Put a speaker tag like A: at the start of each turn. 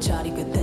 A: Charlie Goodell.